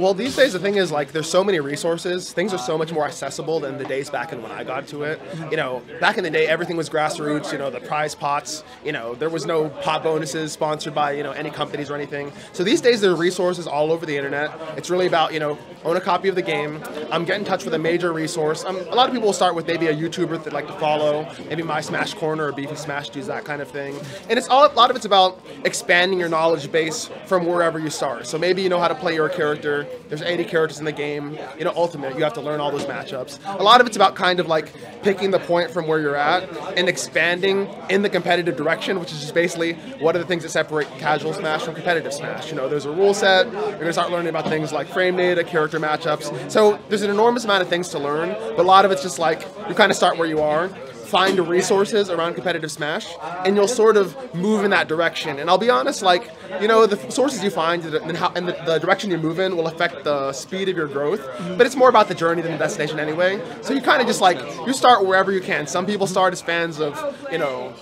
Well, these days the thing is like there's so many resources. Things are so much more accessible than the days back in when I got to it. You know, back in the day everything was grassroots. You know, the prize pots. You know, there was no pot bonuses sponsored by you know any companies or anything. So these days there are resources all over the internet. It's really about you know own a copy of the game. Um, get in touch with a major resource. Um, a lot of people will start with maybe a YouTuber that like to follow, maybe My Smash Corner or Beefy Smash Doods that kind of thing. And it's all a lot of it's about expanding your knowledge base from wherever you start. So maybe you know how to play your character. There's 80 characters in the game. You know, Ultimate, you have to learn all those matchups. A lot of it's about kind of like picking the point from where you're at and expanding in the competitive direction, which is just basically what are the things that separate casual Smash from competitive Smash. You know, there's a rule set. You're gonna start learning about things like frame data, character matchups. So there's an enormous amount of things to learn, but a lot of it's just like you kind of start where you are find resources around competitive Smash, and you'll sort of move in that direction. And I'll be honest, like you know, the sources you find and, how, and the, the, direction you move in will affect the speed of your growth. But it's more about the journey than the destination anyway. So you kind of just like you start wherever you can. Some people start as fans of you know.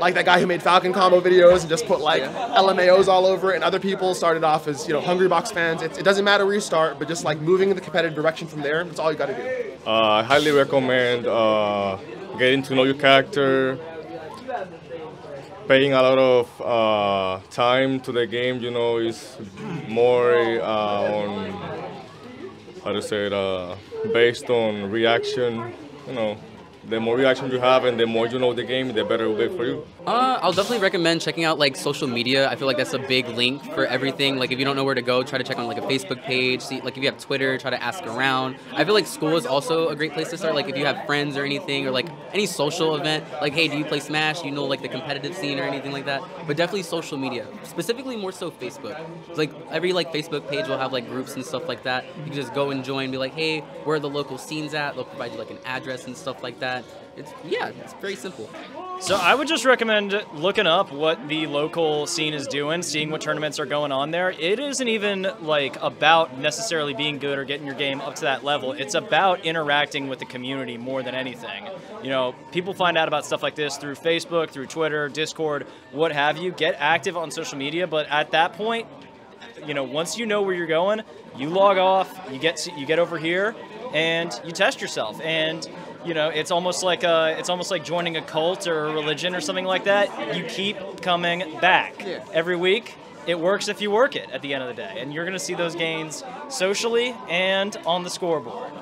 Like that guy who made Falcon combo videos and just put like LMAOs all over it, and other people started off as you know Hungrybox fans. It, it doesn't matter where you start, but just like moving in the competitive direction from there, that's all you got to do. Uh, I highly recommend uh, getting to know your character, paying a lot of uh, time to the game, you know, is more uh, on, how to say it, uh, based on reaction, you know, the more reaction you have and the more you know the game, the better it will be for you. Uh, I'll definitely recommend checking out like social media. I feel like that's a big link for everything. Like if you don't know where to go, try to check on like a Facebook page. See, like if you have Twitter, try to ask around. I feel like school is also a great place to start. Like if you have friends or anything, or like any social event. Like hey, do you play Smash? You know like the competitive scene or anything like that? But definitely social media, specifically more so Facebook. It's like every like Facebook page will have like groups and stuff like that. You can just go and join, be like, hey, where are the local scenes at? They'll provide you like an address and stuff like that. It's yeah, it's very simple. So I would just recommend looking up what the local scene is doing, seeing what tournaments are going on there. It isn't even like about necessarily being good or getting your game up to that level. It's about interacting with the community more than anything. You know, people find out about stuff like this through Facebook, through Twitter, Discord, what have you. Get active on social media, but at that point, you know, once you know where you're going, you log off, you get you get over here, and you test yourself. And you know, it's almost like a, it's almost like joining a cult or a religion or something like that. You keep coming back Yeah. every week. It works if you work it at the end of the day, and you're going to see those gains socially and on the scoreboard.